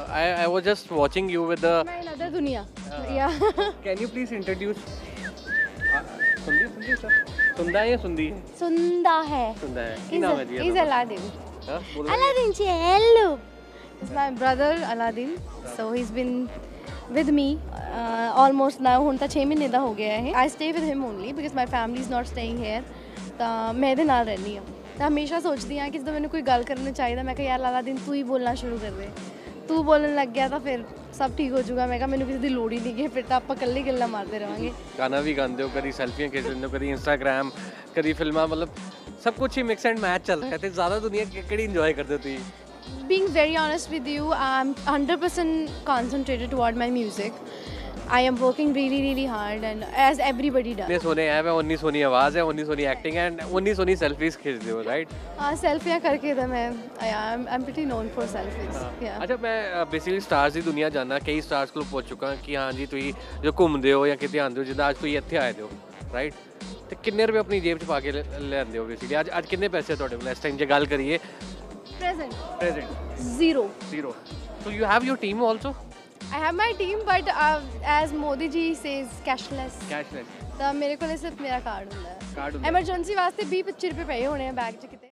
I, I was just watching you with the. मैं another दुनिया yeah Can you please introduce? सुंदी सुंदी sir Sunda है या सुंदी है Sunda है सुंदा है की नाम है जी he's Aladdin हाँ, बोलो। Aladdin hello It's my brother Aladdin so he's been with me uh, almost now ਹੁਣ ਤਾਂ 6 ਮਹੀਨੇ ਦਾ ਹੋ ਗਿਆ ਹੈ I stay with him only because my family is not staying here ਤਾਂ ਮੈਂ ਇਹਦੇ ਨਾਲ ਰਹਿੰਦੀ ਹਾਂ ਤਾਂ ਹਮੇਸ਼ਾ ਸੋਚਦੀ ਹਾਂ ਕਿ ਜਦੋਂ ਮੈਨੂੰ ਕੋਈ ਗੱਲ ਕਰਨ ਨੂੰ ਚਾਹੀਦਾ ਮੈਂ ਕਿਹਾ ਯਾਰ Aladdin ਤੂੰ ਹੀ ਬੋਲਣਾ ਸ਼ੁਰੂ ਕਰ ਦੇ ਤੂੰ ਬੋਲਣ ਲੱਗ ਗਿਆ ਤਾਂ ਫਿਰ ਸਭ ਠੀਕ ਹੋ ਜਾਊਗਾ। ਮੈਂ ਕਿਹਾ ਮੈਨੂੰ ਕਿਸੇ ਦੀ ਲੋੜ ਹੀ ਨਹੀਂ ਕਿ ਫਿਰ ਤਾਂ ਆਪਾਂ ਇਕੱਲੇ ਗੱਲਾਂ ਮਾਰਦੇ ਰਵਾਂਗੇ। ਗਾਣਾ ਵੀ ਗਾਉਂਦੇ ਹੋ ਕਦੀ ਸੈਲਫੀਆਂ ਖਿੱਚ ਲੈਂਦੇ ਹੋ ਕਦੀ ਇੰਸਟਾਗ੍ਰam ਕਦੀ ਫਿਲਮਾਂ ਮਤਲਬ ਸਭ ਕੁਝ ਹੀ ਮਿਕਸ ਐਂਡ ਮੈਚ ਚੱਲ ਰਿਹਾ ਤੇ ਜ਼ਿਆਦਾ ਦੁਨੀਆ ਕਿਹੜੀ ਇੰਜੋਏ ਕਰਦੇ ਹੋ ਤੁਸੀਂ? Being very honest with you, I'm 100% concentrated toward my music. I am working really, really hard, and as everybody does. इतने सोने ऐप है उन्नी सोनी आवाज़ है उन्नी सोनी एक्टिंग है and उन्नी सोनी सेल्फीज खींचते हो राइट हाँ सेल्फियाँ करके तो मैं I'm I'm pretty known for selfies. Yeah. ਅੱਛਾ ਮੈਂ ਬੇਸਿਕਲੀ ਸਟਾਰਸ ਦੀ ਦੁਨੀਆ ਜਾਣਾ ਕਈ ਸਟਾਰਸ ਕੋਲ ਪਹੁੰਚ ਚੁੱਕਾ ਕਿ ਹਾਂ ਜੀ ਤੁਸੀਂ ਜੋ ਘੁੰਮਦੇ ਹੋ ਜਾਂ ਕਿਤੇ ਆਉਂਦੇ ਹੋ ਜਿੱਦਾਂ ਅੱਜ ਤੁਸੀਂ ਇੱਥੇ ਆਏ ਹੋ ਰਾਈਟ ਤੇ ਕਿੰਨੇ ਰੁਪਏ ਆਪਣੀ ਜੇਬ 'ਚ ਪਾ ਕੇ ਲੈ- ਲੈਂਦੇ ਹੋ ਬੇਸਿਕਲੀ ਅੱਜ ਅੱਜ ਕਿੰਨੇ ਪੈਸੇ ਆ ਤੁਹਾਡੇ ਕੋਲ ਇਸ ਟਾਈਮ ਜੇ ਗੱਲ ਕਰੀਏ Present present zero. Zero so you have your team also I have my team, but uh, as Modi ji says, cashless. Cashless ਤਾਂ ਮੇਰੇ ਕੋਲ ਸਿਰਫ ਮੇਰਾ ਕਾਰਡ ਹੁੰਦਾ। ਹੈ ਕਾਰਡ ਹੁੰਦਾ। ਐਮਰਜੈਂਸੀ ਵਾਸਤੇ 20 25 ਰੁਪਏ ਪਏ ਹੋਣੇ ਆ ਬੈਗ 'ਚ ਕਿਤੇ।